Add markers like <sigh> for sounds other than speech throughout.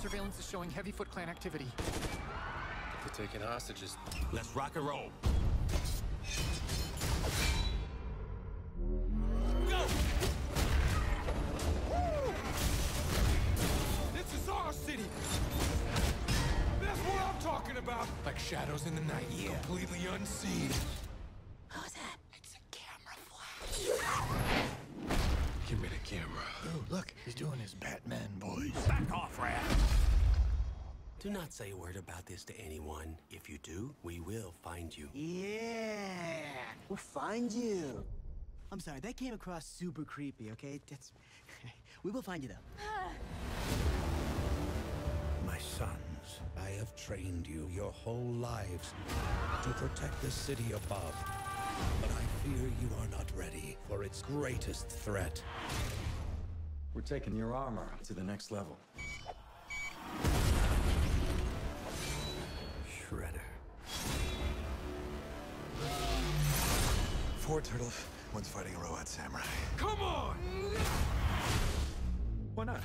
Surveillance is showing heavy Foot Clan activity. They're taking hostages. Let's rock and roll. Go! This is our city! That's what I'm talking about! Like shadows in the night, yeah. completely unseen. Who's camera. Oh, look, he's doing his Batman voice. Back off, Rat. Do not say a word about this to anyone. If you do, we will find you. Yeah, we'll find you. I'm sorry, that came across super creepy, okay? That's... <laughs> we will find you, though. <sighs> My sons, I have trained you your whole lives to protect the city above. But I fear you are not ready for its greatest threat. We're taking your armor to the next level. Shredder. Four turtles, one's fighting a robot samurai. Come on! Why not?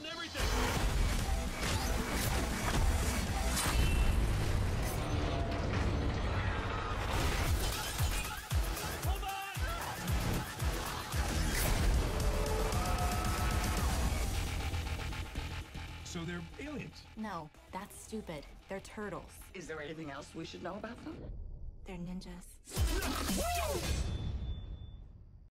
Getting everything. Hold on! So they're aliens. No, that's stupid. They're turtles. Is there anything else we should know about them? They're ninjas.